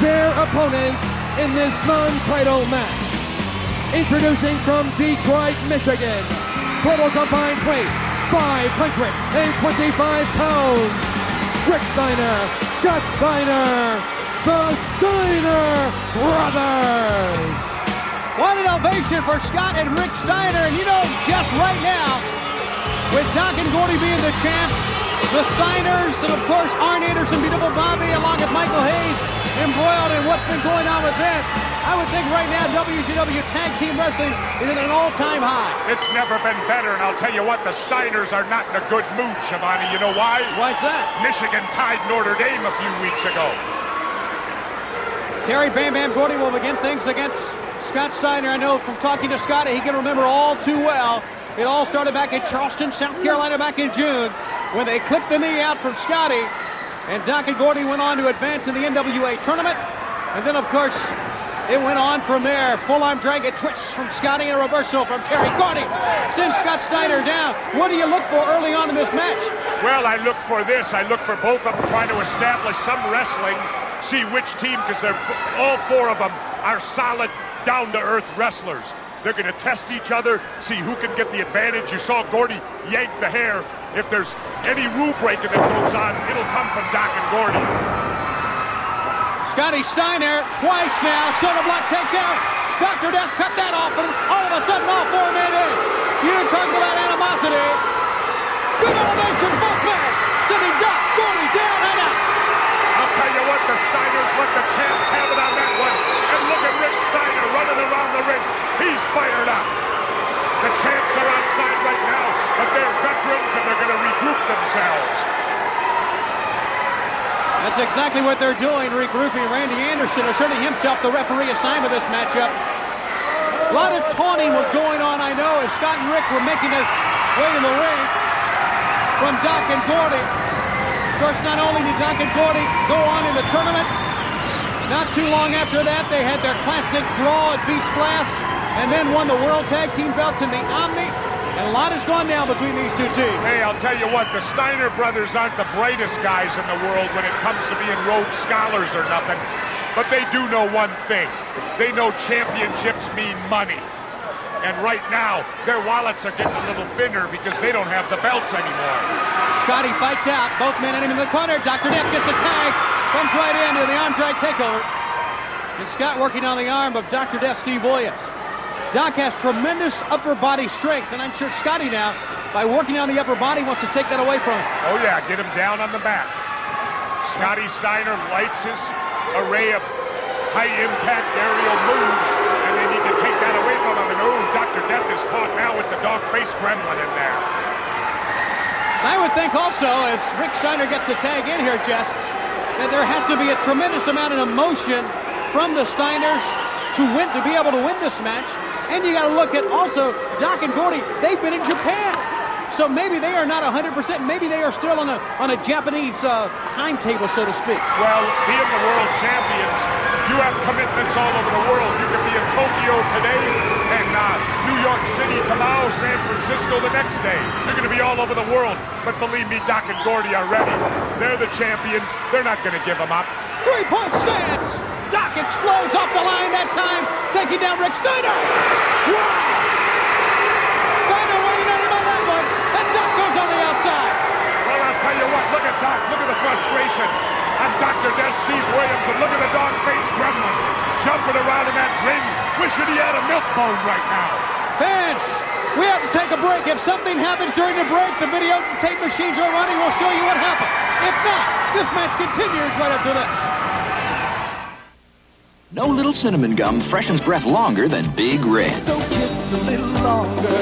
their opponents in this non-title match. Introducing from Detroit, Michigan, total combined weight 525 pounds. Rick Steiner, Scott Steiner, the Steiner Brothers. What an ovation for Scott and Rick Steiner. And you know, just right now, with Doc and Gordy being the champs, the Steiners, and of course Arn Anderson, Beautiful Bobby, along with Michael Hayes, embroiled in what's been going on with them. I would think right now WCW Tag Team Wrestling is at an all-time high. It's never been better, and I'll tell you what, the Steiners are not in a good mood, Schiavone. You know why? Why's that? Michigan tied Notre Dame a few weeks ago. Terry Bam Bam Gordy will begin things against Scott Steiner. I know from talking to Scotty, he can remember all too well. It all started back in Charleston, South Carolina back in June when they clipped the knee out from Scotty. And Doc and Gordy went on to advance in the NWA tournament. And then, of course, it went on from there. Full arm drag and twist from Scotty and a reversal from Terry Gordy. Sends Scott Steiner down. What do you look for early on in this match? Well, I look for this. I look for both of them trying to establish some wrestling, see which team, because they're all four of them are solid, down-to-earth wrestlers. They're going to test each other, see who can get the advantage. You saw Gordy yank the hair. If there's any rule breaking that goes on, it'll come from Doc and Gordy. Scotty Steiner, twice now, shoulder block takedown. Dr. Death cut that off, and all of a sudden, all four men in. You're talking about animosity. Good elevation, both men. Sending Doc Gordy down and out. I'll tell you what, the Steiners let the champs have it on that one. And look at Rick Steiner running around the ring. He's fired up. The champs are outside right now, but they're veterans and they're going to regroup themselves. That's exactly what they're doing, regrouping. Randy Anderson asserting himself the referee assigned of this matchup. A lot of taunting was going on, I know, as Scott and Rick were making their way in the ring from Doc and Gordy. Of course, not only did Doc and Gordy go on in the tournament, not too long after that, they had their classic draw at Beach Blast and then won the World Tag Team belts in the Omni. And a lot has gone down between these two teams. Hey, I'll tell you what, the Steiner brothers aren't the brightest guys in the world when it comes to being Rhodes Scholars or nothing. But they do know one thing. They know championships mean money. And right now, their wallets are getting a little thinner because they don't have the belts anymore. Scotty fights out. Both men in him in the corner. Dr. Death gets a tag. Comes right into the arm drag takeover. And Scott working on the arm of Dr. Death, Steve Williams. Doc has tremendous upper body strength, and I'm sure Scotty now, by working on the upper body, wants to take that away from him. Oh, yeah, get him down on the back. Scotty Steiner likes his array of high-impact aerial moves, and then he can take that away from him. And, oh, Dr. Death is caught now with the dog-faced gremlin in there. I would think also, as Rick Steiner gets the tag in here, Jess, that there has to be a tremendous amount of emotion from the Steiners to win, to be able to win this match. And you got to look at also Doc and Gordy. They've been in Japan, so maybe they are not 100%. Maybe they are still on a on a Japanese uh, timetable, so to speak. Well, being the world champions, you have commitments all over the world. You can be in Tokyo today and uh, New York City tomorrow, San Francisco the next day. You're going to be all over the world. But believe me, Doc and Gordy are ready. They're the champions. They're not going to give them up. Three-point stance. Doc explodes off the line that time, taking down Rick Steiner. Wow! Steiner waiting on him on that one, and Doc goes on the outside. Well, I'll tell you what, look at Doc. Look at the frustration on Dr. Death Steve Williams, and look at the dog-faced gremlin jumping around in that ring, wishing he had a milk bone right now. Fans, we have to take a break. If something happens during the break, the videotape machines are running. We'll show you what happened. If not, this match continues right after this. No little cinnamon gum freshens breath longer than Big Red. So kiss a little longer,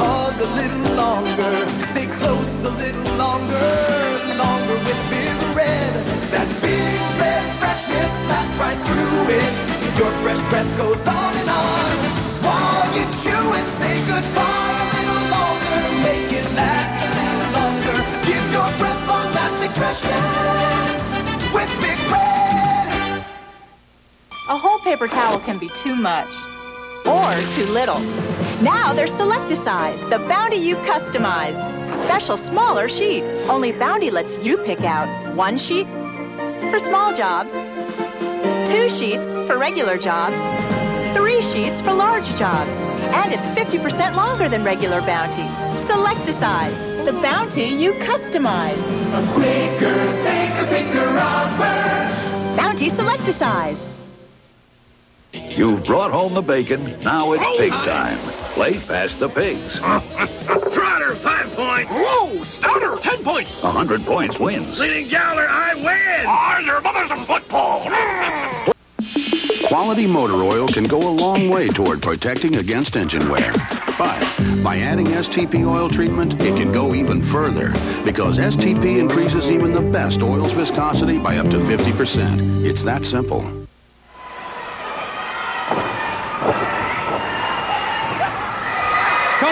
hug a little longer, stay close a little longer, longer with Big Red. That Big Red freshness lasts right through it. Your fresh breath goes on and on. While you chew and say goodbye a little longer, make it last a little longer. Give your breath long-lasting freshness A whole paper towel can be too much or too little. Now there's Select-a-Size, the Bounty you customize. Special smaller sheets. Only Bounty lets you pick out one sheet for small jobs, two sheets for regular jobs, three sheets for large jobs. And it's 50% longer than regular Bounty. Select-a-Size, the Bounty you customize. Quicker, take a picker. Bounty Select-a-Size. You've brought home the bacon. Now it's pig time. Play past the pigs. Trotter, five points. Whoa, Snouter, ten points. A hundred points wins. Leaning Jowler, I win. Ah, your mother's a football. Quality motor oil can go a long way toward protecting against engine wear. But by adding STP oil treatment, it can go even further because STP increases even the best oil's viscosity by up to 50%. It's that simple.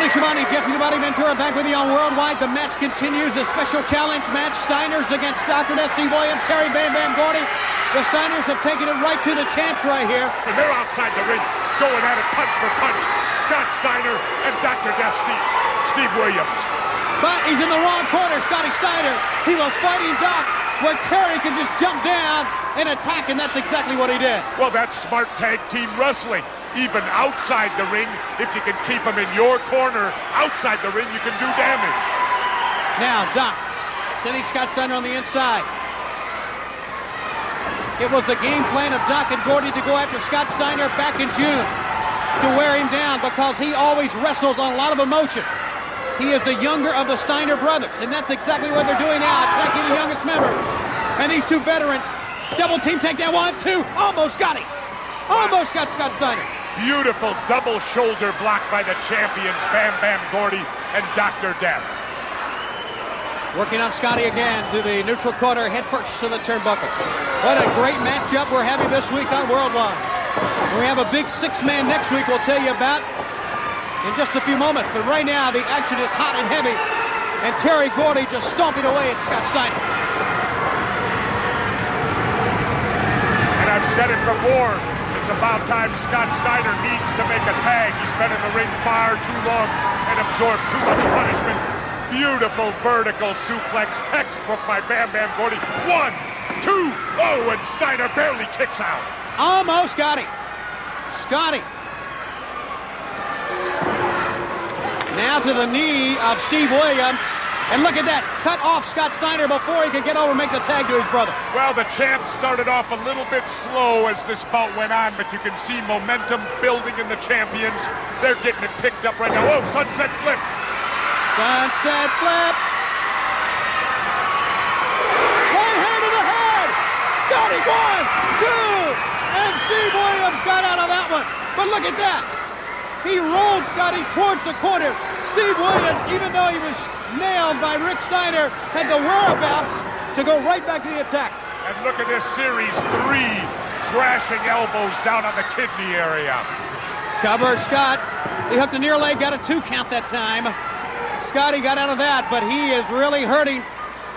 Tony Schiavone, Jesse the Body Ventura back with you on Worldwide. The match continues. A special challenge match. Steiners against Dr. Dusty Williams, Terry Bam Bam Gordy. The Steiners have taken it right to the chance right here. And they're outside the ring, going at it punch for punch. Scott Steiner and Dr. Death Steve, Steve Williams. But he's in the wrong corner, Scotty Steiner. He was fighting Doc where Terry can just jump down and attack, and that's exactly what he did. Well, that's smart tag team wrestling. Even outside the ring, if you can keep them in your corner, outside the ring, you can do damage. Now, Doc, sending Scott Steiner on the inside. It was the game plan of Doc and Gordy to go after Scott Steiner back in June to wear him down because he always wrestles on a lot of emotion. He is the younger of the Steiner brothers, and that's exactly what they're doing now, attacking the youngest member. And these two veterans, double team takedown, one, two, almost got him. Almost got Scott Steiner. Beautiful double shoulder block by the champions, Bam Bam Gordy and Dr. Death. Working on Scotty again to the neutral corner, head first to the turnbuckle. What a great matchup we're having this week on Worldwide. We have a big six-man next week we'll tell you about in just a few moments. But right now, the action is hot and heavy. And Terry Gordy just stomping away at Scott Steiner. And I've said it before, it's about time Scott Steiner needs to make a tag. He's been in the ring far too long and absorbed too much punishment. Beautiful vertical suplex, textbook by Bam Bam Gordy. One, two, oh, and Steiner barely kicks out. Almost got him. Scotty. Now to the knee of Steve Williams. And look at that. Cut off Scott Steiner before he could get over and make the tag to his brother. Well, the champ started off a little bit slow as this bout went on, but you can see momentum building in the champions. They're getting it picked up right now. Oh, sunset flip. Sunset flip. One hand to the head. Got him. One, two. And Steve Williams got out of that one. But look at that. He rolled Scotty towards the corner. Steve Williams, even though he was nailed by Rick Steiner, had the whereabouts to go right back to the attack. And look at this series. Three crashing elbows down on the kidney area. Cover Scott. He hooked the near leg, got a two count that time. Scotty got out of that, but he is really hurting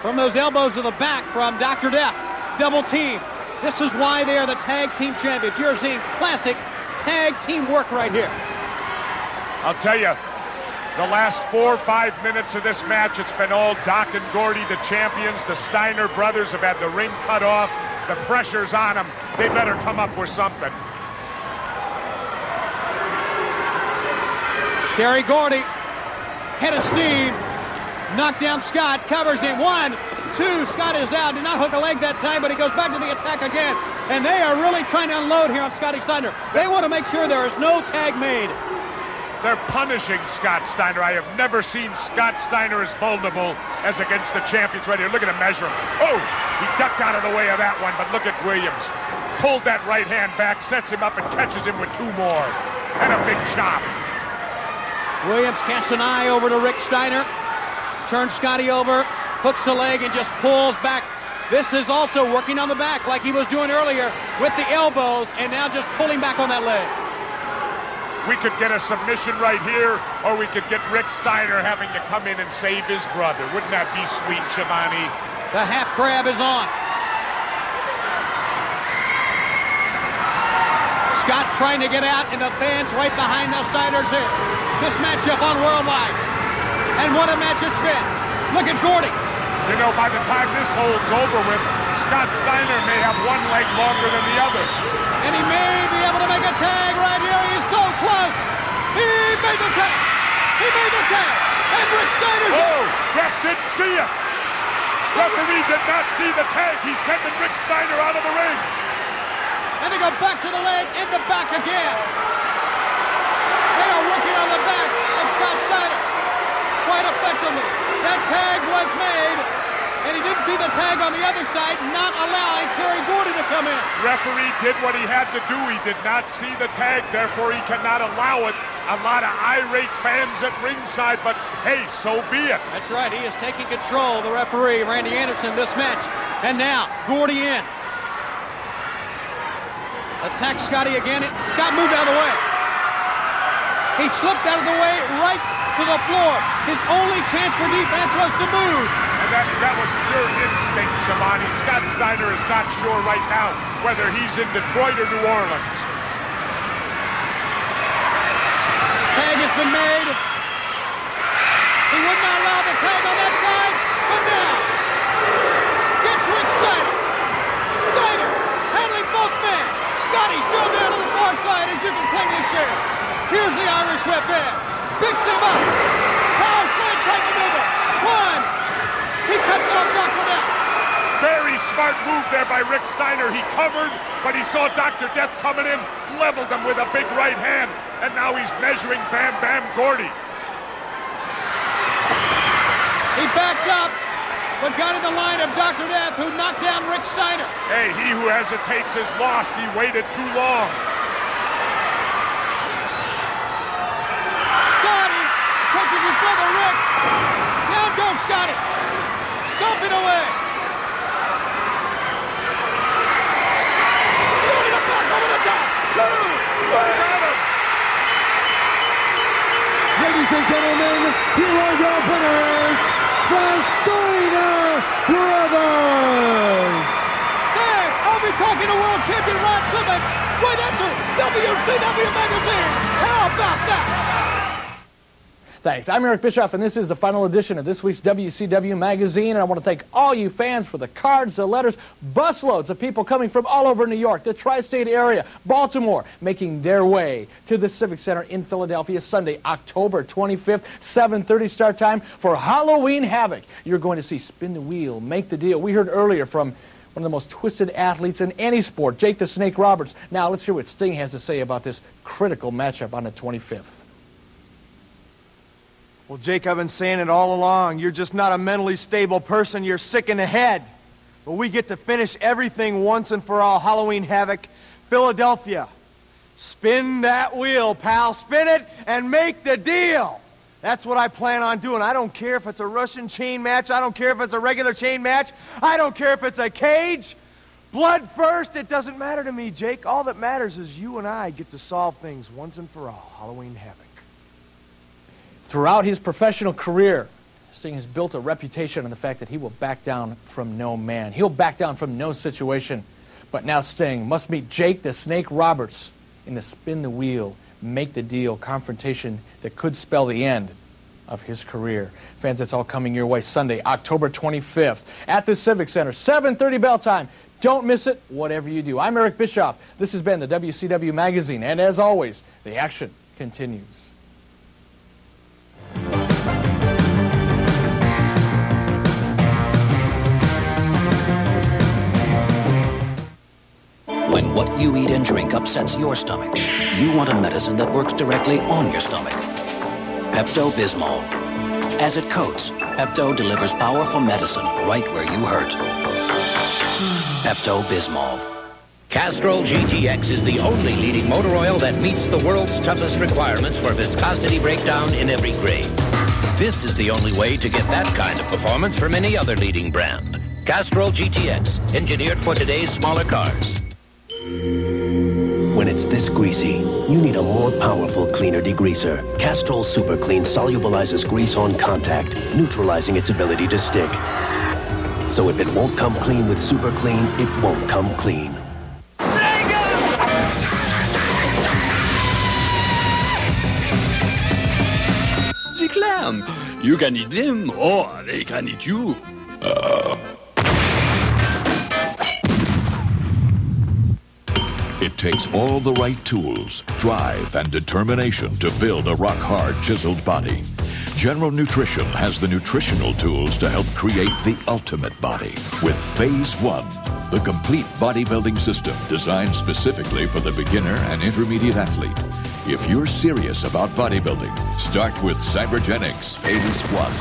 from those elbows to the back from Dr. Death. Double team. This is why they are the tag team champions. You're seeing classic tag team work right here. I'll tell you, the last four or five minutes of this match, it's been all Doc and Gordy, the champions. The Steiner brothers have had the ring cut off. The pressure's on them. They better come up with something. Terry Gordy, head of steam, knocked down Scott, covers him. One, two, Scott is out. Did not hook a leg that time, but he goes back to the attack again. And they are really trying to unload here on Scotty Steiner. They want to make sure there is no tag made. They're punishing Scott Steiner. I have never seen Scott Steiner as vulnerable as against the champions right here. Look at him measure him. Oh, he ducked out of the way of that one, but look at Williams. Pulled that right hand back, sets him up, and catches him with two more. And a big chop. Williams casts an eye over to Rick Steiner. Turns Scotty over, hooks the leg, and just pulls back. This is also working on the back like he was doing earlier with the elbows, and now just pulling back on that leg. We could get a submission right here, or we could get Rick Steiner having to come in and save his brother. Wouldn't that be sweet, Schiavone? The half crab is on. Scott trying to get out, and the fans right behind the Steiners here. This matchup on Worldwide. And what a match it's been. Look at Gordy. You know, by the time this holds over with, Scott Steiner may have one leg longer than the other. And he may be able to make a tag right here. He's so close. He made the tag. He made the tag. And Rick Steiner's Oh, ref didn't see it. Referee did not see the tag. He's sending Rick Steiner out of the ring. And they go back to the leg and the back again. They are working on the back of Scott Steiner quite effectively. That tag was made, and he didn't see the tag on the other side, not allowing Terry Gordy to come in. Referee did what he had to do. He did not see the tag, therefore he cannot allow it. A lot of irate fans at ringside, but hey, so be it. That's right. He is taking control, the referee, Randy Anderson, this match. And now, Gordy in. Attack Scotty again. Scott moved out of the way. He slipped out of the way right to the floor. His only chance for defense was to move. And that, that was pure instinct, Schiavone. Scott Steiner is not sure right now whether he's in Detroit or New Orleans. Tag has been made. He would not allow the tag on that side, but now gets Rick Steiner. Steiner handling both men. Scotty still down to the far side, as you can plainly share. Here's the Irish whip in. Picks him up. Power slam type maneuver. One. He cuts off Dr. Death. Very smart move there by Rick Steiner. He covered, but he saw Dr. Death coming in, leveled him with a big right hand, and now he's measuring Bam Bam Gordy. He backed up, but got in the line of Dr. Death, who knocked down Rick Steiner. Hey, he who hesitates is lost. He waited too long. Scotty touches his brother Rick. Down goes Scotty. Stomping away. Doing a back over the top. Two. Ladies and gentlemen, here are your winners, the Steiner Brothers. Then, over be talking to world champion Ron Simmons right after WCW Magazine. How about that? Thanks. I'm Eric Bischoff, and this is the final edition of this week's WCW Magazine. And I want to thank all you fans for the cards, the letters, busloads of people coming from all over New York, the tri-state area, Baltimore, making their way to the Civic Center in Philadelphia Sunday, October 25th, 7.30 start time for Halloween Havoc. You're going to see Spin the Wheel, Make the Deal. We heard earlier from one of the most twisted athletes in any sport, Jake the Snake Roberts. Now let's hear what Sting has to say about this critical matchup on the 25th. Well, Jake, I've been saying it all along. You're just not a mentally stable person. You're sick in the head. But we get to finish everything once and for all. Halloween Havoc, Philadelphia. Spin that wheel, pal. Spin it and make the deal. That's what I plan on doing. I don't care if it's a Russian chain match. I don't care if it's a regular chain match. I don't care if it's a cage. Blood first, it doesn't matter to me, Jake. All that matters is you and I get to solve things once and for all. Halloween Havoc. Throughout his professional career, Sting has built a reputation on the fact that he will back down from no man. He'll back down from no situation. But now Sting must meet Jake the Snake Roberts in the spin the wheel, make the deal confrontation that could spell the end of his career. Fans, it's all coming your way Sunday, October 25th at the Civic Center, 7.30 bell time. Don't miss it, whatever you do. I'm Eric Bischoff. This has been the WCW Magazine, and as always, the action continues. When what you eat and drink upsets your stomach, you want a medicine that works directly on your stomach. Pepto-Bismol. As it coats, Pepto delivers powerful medicine right where you hurt. Pepto-Bismol. Castrol GTX is the only leading motor oil that meets the world's toughest requirements for viscosity breakdown in every grade. This is the only way to get that kind of performance from any other leading brand. Castrol GTX, engineered for today's smaller cars. When it's this greasy, you need a more powerful cleaner degreaser. Castrol Super Clean solubilizes grease on contact, neutralizing its ability to stick. So if it won't come clean with Super Clean, it won't come clean. Clam. You can eat them, or they can eat you. It takes all the right tools, drive, and determination to build a rock-hard, chiseled body. General Nutrition has the nutritional tools to help create the ultimate body with Phase 1, the complete bodybuilding system designed specifically for the beginner and intermediate athlete. If you're serious about bodybuilding, start with Cybergenics Phase 1.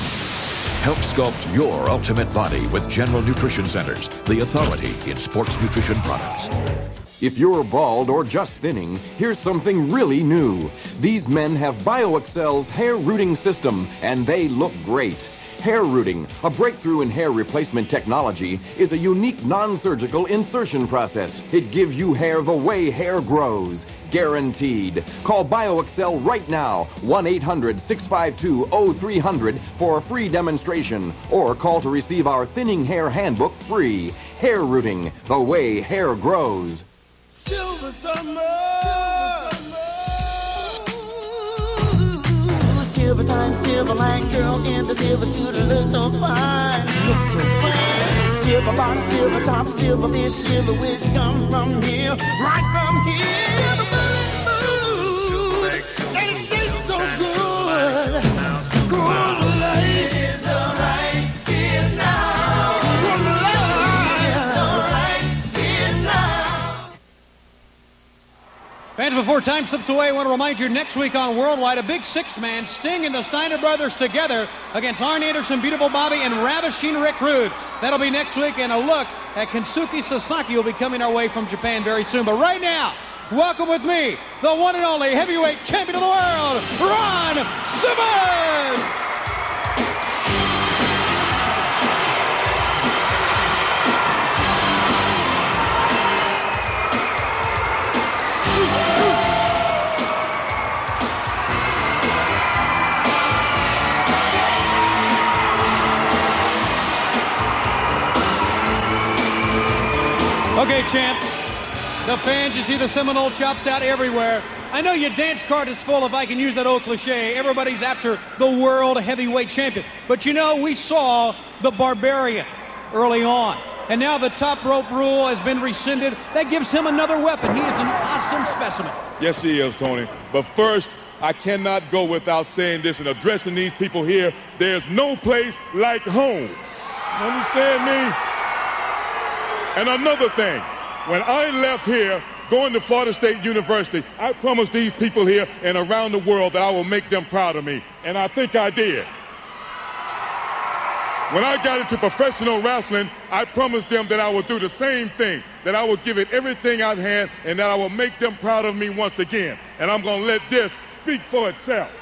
Help sculpt your ultimate body with General Nutrition Centers, the authority in sports nutrition products. If you're bald or just thinning, here's something really new. These men have BioExcel's hair rooting system, and they look great. Hair rooting, a breakthrough in hair replacement technology, is a unique non-surgical insertion process. It gives you hair the way hair grows. Guaranteed. Call BioExcel right now, 1-800-652-0300 for a free demonstration, or call to receive our Thinning Hair Handbook free. Hair rooting, the way hair grows. Silver summer. Silver time, silver line girl in the silver suit look so fine. Look so fine. Silver bottom, silver top, silver fish, silver wish come from here, right from here. Before time slips away, I want to remind you next week on Worldwide, a big six-man, Sting and the Steiner brothers together against Arn Anderson, Beautiful Bobby, and Ravishing Rick Rude. That'll be next week, and a look at Kensuke Sasaki will be coming our way from Japan very soon. But right now, welcome with me, the one and only heavyweight champion of the world, Ron Simmons! Okay, champ. The fans, you see the Seminole chops out everywhere. I know your dance card is full, if I can use that old cliche. Everybody's after the world heavyweight champion. But you know, we saw the Barbarian early on. And now the top rope rule has been rescinded. That gives him another weapon. He is an awesome specimen. Yes, he is, Tony. But first, I cannot go without saying this and addressing these people here. There's no place like home. Understand me? And another thing, when I left here, going to Florida State University, I promised these people here and around the world that I will make them proud of me. And I think I did. When I got into professional wrestling, I promised them that I would do the same thing, that I would give it everything I had, and that I will make them proud of me once again. And I'm going to let this speak for itself.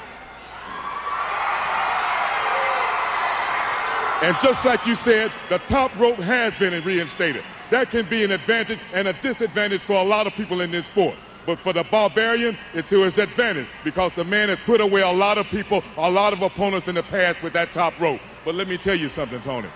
And just like you said, the top rope has been reinstated. That can be an advantage and a disadvantage for a lot of people in this sport. But for the barbarian, it's to his advantage because the man has put away a lot of people, a lot of opponents in the past with that top rope. But let me tell you something, Tony.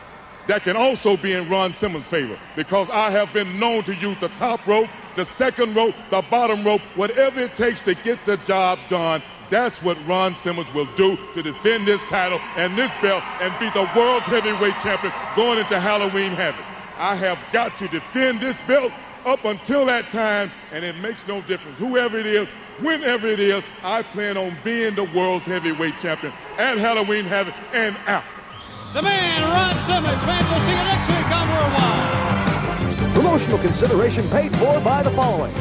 That can also be in Ron Simmons' favor because I have been known to use the top rope, the second rope, the bottom rope, whatever it takes to get the job done. That's what Ron Simmons will do to defend this title and this belt and be the world's heavyweight champion going into Halloween Havoc. I have got to defend this belt up until that time, and it makes no difference. Whoever it is, whenever it is, I plan on being the world's heavyweight champion at Halloween Havoc and out. The man, Ron Simmons. Fans will see you next week on Worldwide. Promotional consideration paid for by the following.